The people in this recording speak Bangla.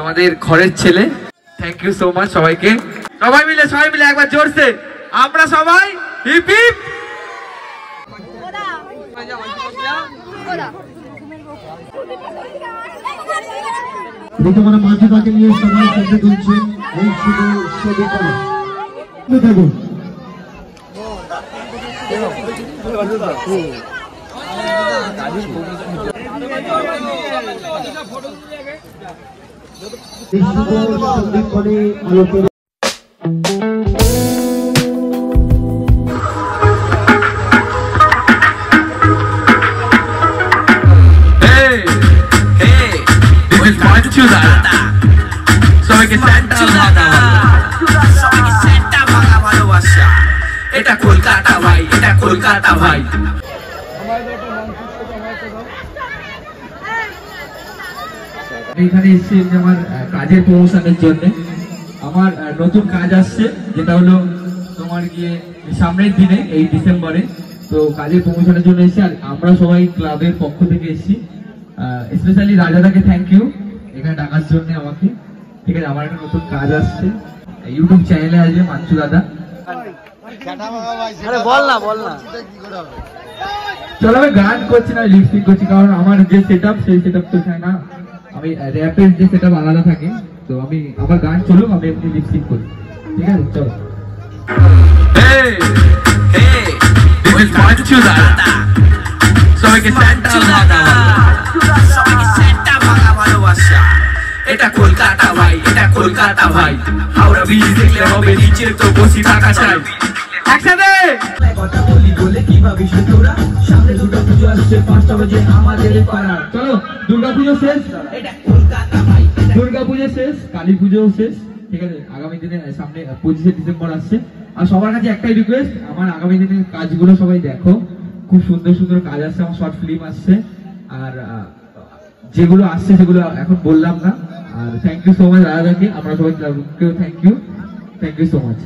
তোমাদের ঘরের ছেলে। থ্যাংক ইউ সো মাচ সবাইকে। সবাই মিলে সবাই মিলে একবার জোরসে। আমরা সবাই হিপ হিপ নিয়ে সবাই hey, is Manchu Dada. সবাইকে স্যান্টা সবাইকে সেন্টা ভালোবাসা এটা কলকাতা ভাই এটা কলকাতা ভাই আমি এখানে এসেছি আমার কাজের প্রমোশনের জন্য। আমার নতুন কাজ আসছে যেটা হলো তোমার গিয়ে সামনের দিনে এই ডিসেম্বরে। তো কাজের প্রমোশনের জন্য এসেছি আর আমরা সবাই ক্লাবের পক্ষ থেকে এসেছি। স্পেশালি রাজাদাকে থ্যাংক ইউ এখানে ডাকার জন্য আমাকে। ঠিক আছে আমার একটা নতুন কাজ আসছে। ইউটিউব চ্যানেলে আসবে মাঞ্চু দাদা। বল না বল না। চলো আমি গান করছি না লিপস্টিক করছি কারণ আমার যে সেট সেই সেট তো চাই না। আমি র্যাপের যে সেট আলাদা থাকে তো আমি আমার গান চলুক আমি এমনি লিপস্টিক করি। ঠিক আছে চলো। এটা কলকাতা ভাই এটা কলকাতা ভাই। হাওড়া ব্রিজ দেখলে হবে নিচে তো বসি থাকা চাই। একসাথে! কথা বলি বলে কি ভাবিস তোরা সামনে দুটো পুজো আসছে পাঁচটা বাজে আমাদের পাড়ার চলো। দুর্গা পুজো শেষ? এটা কলকাতা ভাই দুর্গা পুজো শেষ? কালী পুজো শেষ? ঠিক আছে আগামী দিনে সামনে পঁচিশে ডিসেম্বর আসছে। আর সবার কাছে একটাই রিকোয়েস্ট আমার আগামী দিনের কাজগুলো সবাই দেখো। খুব সুন্দর সুন্দর কাজ আসছে আমার শর্ট ফিল্ম আসছে। আর যেগুলো আসছে সেগুলো এখন বললাম না। আর থ্যাংক ইউ সো মাচ রাজাকে আমরা সবাই thank you thank you so much